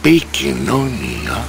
επικοινωνία.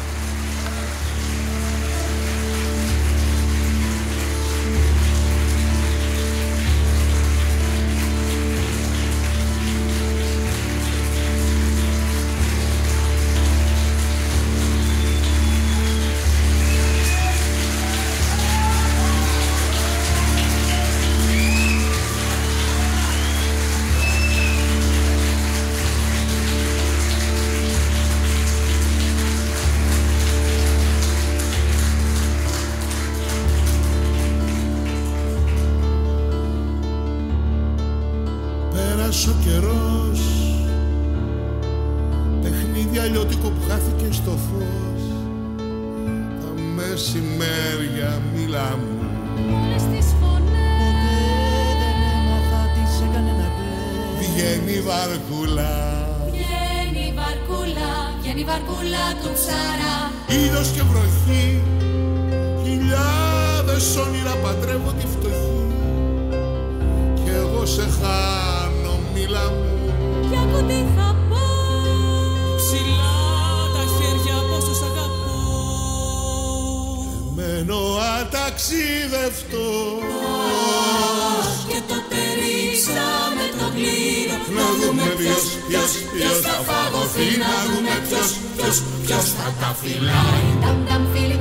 Πέρασε ο καιρός. Παιχνίδι αλλιώτικο που χάθηκε στο φως. Τα μεσημέρια μιλά μου Όλες τις φωνές. Δεν έμαθα τι σε έκανε να κλαις Βγαίνει η βαρκούλα. Βγαίνει η βαρκούλα, βγαίνει η βαρκούλα του ψαρά. Ήλιος και βροχή. Χιλιάδες όνειρα παντρεύω τη φτωχή ποιος, ποιος, ποιος θα φαγωθεί. Να δούμε ποιος, ποιος, ποιος θα τα φυλάει Νταμ νταμ φίλοι